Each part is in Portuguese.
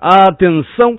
Atenção,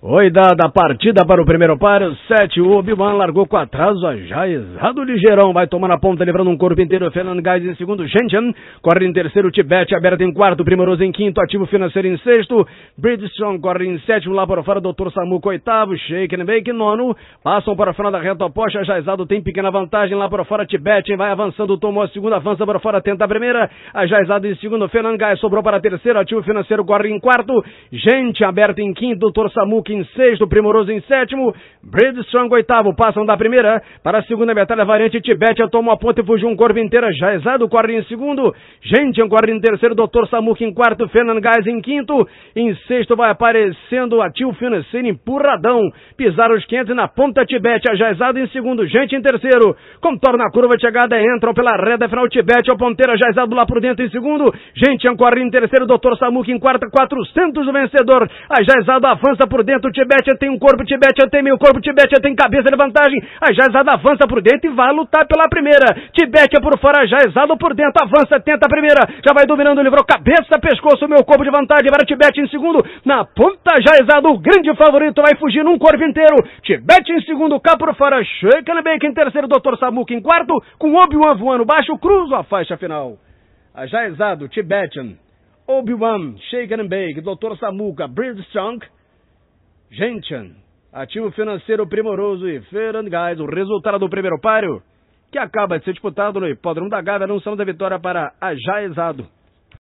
Oi, dada a partida para o primeiro páreo, 7, o Obi-Wan largou com atraso, já exado ligeirão, vai tomar na ponta, livrando um corpo inteiro, Fernando Gás em segundo, Shenzhen, corre em terceiro, Tibete, aberto em quarto, Primoroso em quinto, Ativo Financeiro em sexto, Bridgestone corre em sétimo, lá para fora, Doutor Samuco oitavo, Shake and Bake nono, passam para fora da reta oposta, já exado tem pequena vantagem, lá para fora, Tibete vai avançando, tomou a segunda, avança para fora, tenta a primeira, a exado em segundo, Fernando Gás sobrou para terceiro, Ativo Financeiro corre em quarto, Gente aberto em quinto, Doutor Samuco em sexto, Primoroso em sétimo, Bridgestone oitavo, passam da primeira. Para a segunda metade, a variante Tibete tomou a ponta e fugiu um corpo inteira, já exado, corre em segundo, Gente corre em terceiro, Dr. Samuca em quarto, Fernando Gás em quinto, em sexto vai aparecendo a Tio Financeiro empurradão, pisaram os 500 na ponta Tibete, já exado em segundo, Gente em terceiro, contorna a curva chegada, entram pela reta final Tibete, a ponteira já exado lá por dentro em segundo, Gente corre em terceiro, Dr. Samuca em quarto, 400 o vencedor, a já exado avança por dentro, Tibete tem um corpo, Tibete tem meio corpo, Tibete tem cabeça de vantagem. A Jaizada avança por dentro e vai lutar pela primeira. Tibete por fora, Jaizado por dentro, avança, tenta a primeira. Já vai dominando, livrou cabeça, pescoço, meu corpo de vantagem. Para Tibete em segundo. Na ponta, Jaizado, o grande favorito, vai fugir num corpo inteiro. Tibete em segundo, cá por fora, Shaken Bake em terceiro, Dr. Samuca em quarto. Com Obi-Wan voando baixo, cruzo a faixa final. A Jaizado, Tibetan, Obi-Wan, Shaken Bake, Dr. Samuca, Bridgestone, Gentian, ativo financeiro primoroso e Ferangais, o resultado do primeiro páreo, que acaba de ser disputado no Hipódromo da Gávea, anunciando a vitória para a Jaezado.